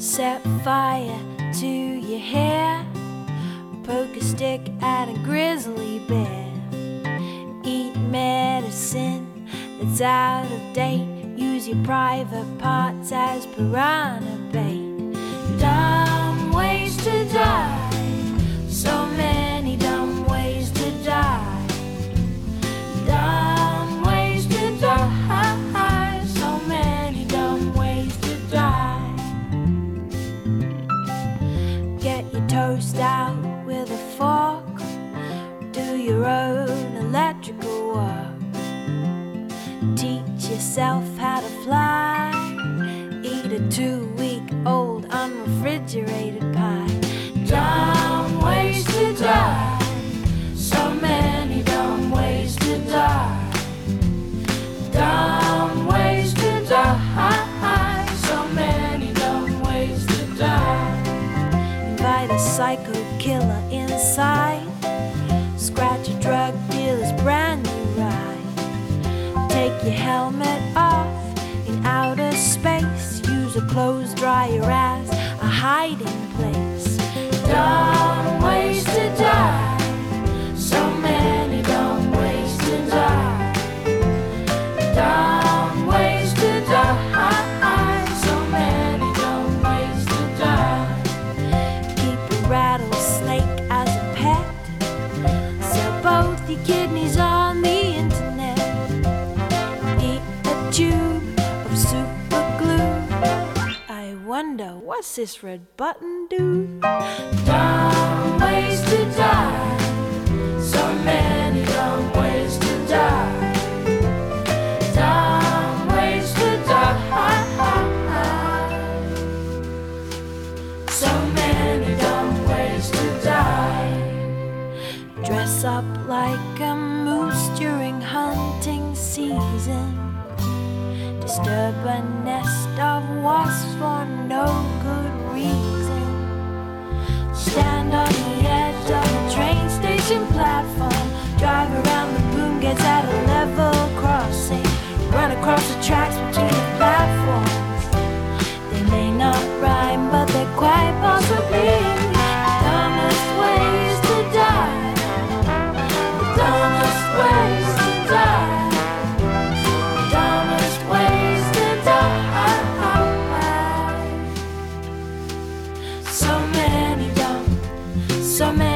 Set fire to your hair. Poke a stick at a grizzly bear. Eat medicine that's out of date. Use your private parts as piranha your own electrical work. Teach yourself how to fly. Eat a two week old unrefrigerated pie. Dumb ways to die. So many dumb ways to die. Dumb ways to die. So many dumb ways to die. Invite a psycho killer inside. Scratch a drug dealer's brand new ride. Take your helmet off in outer space. Use a clothes dryer as a hiding place. Dumb ways to. Your kidneys on the internet. Eat a tube of super glue. I wonder what's this red button do? up like a moose during hunting season. Disturb a nest of wasps for no good reason. Stand on the edge of a train station platform. Drive around the boom, gates at a level crossing. Run across the tracks between. eso